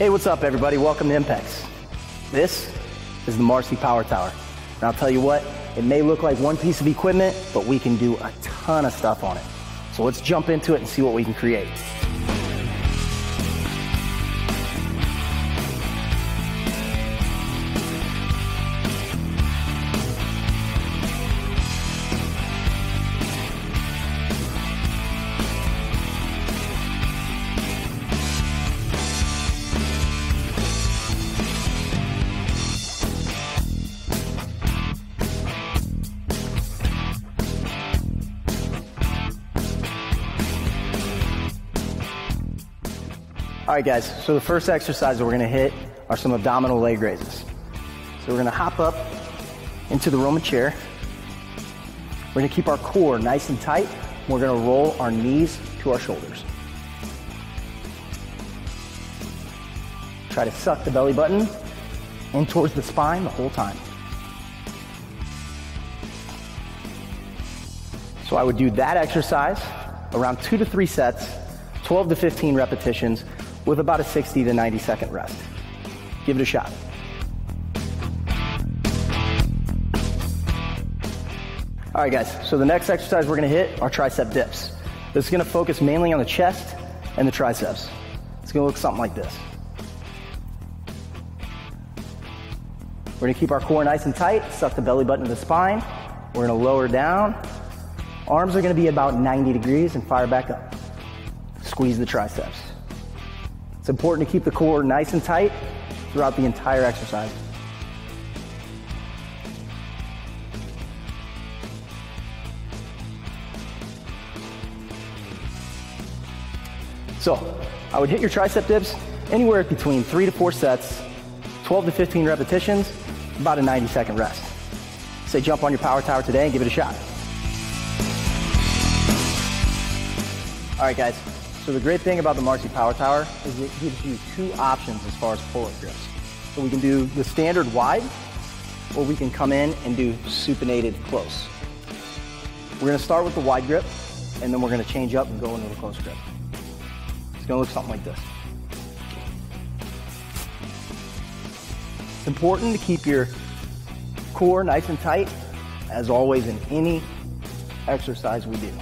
Hey, what's up, everybody? Welcome to Impex. This is the Marcy Power Tower. And I'll tell you what, it may look like one piece of equipment, but we can do a ton of stuff on it. So let's jump into it and see what we can create. All right, guys, so the first exercise that we're gonna hit are some abdominal leg raises. So we're gonna hop up into the Roman chair. We're gonna keep our core nice and tight. We're gonna roll our knees to our shoulders. Try to suck the belly button in towards the spine the whole time. So I would do that exercise around two to three sets, 12 to 15 repetitions with about a 60 to 90 second rest. Give it a shot. All right, guys, so the next exercise we're gonna hit are tricep dips. This is gonna focus mainly on the chest and the triceps. It's gonna look something like this. We're gonna keep our core nice and tight, suck the belly button to the spine. We're gonna lower down. Arms are gonna be about 90 degrees and fire back up. Squeeze the triceps. It's important to keep the core nice and tight throughout the entire exercise. So, I would hit your tricep dips anywhere between three to four sets, 12 to 15 repetitions, about a 90 second rest. Say jump on your power tower today and give it a shot. All right, guys, so the great thing about the Marcy Power Tower is it gives you two options as far as pull-up grips. So we can do the standard wide, or we can come in and do supinated close. We're gonna start with the wide grip, and then we're gonna change up and go into the close grip. It's gonna look something like this. It's important to keep your core nice and tight, as always in any exercise we do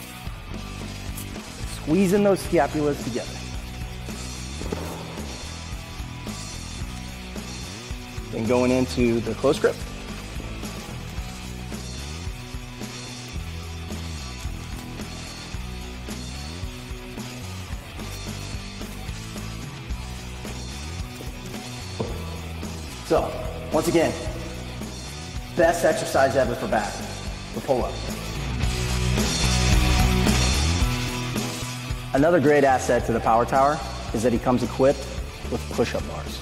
squeezing those scapulas together. Then going into the close grip. So, once again, best exercise ever for back, the pull up. Another great asset to the Power Tower is that he comes equipped with push-up bars.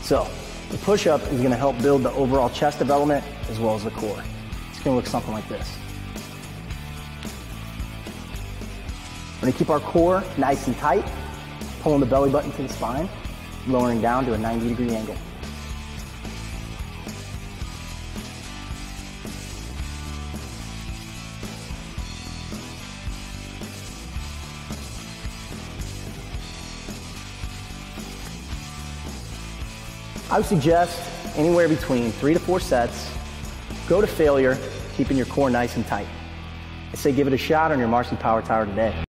So the push-up is going to help build the overall chest development as well as the core. It's going to look something like this. We're going to keep our core nice and tight, pulling the belly button to the spine, lowering down to a 90 degree angle. I would suggest anywhere between three to four sets. Go to failure, keeping your core nice and tight. I say give it a shot on your Marcy Power Tower today.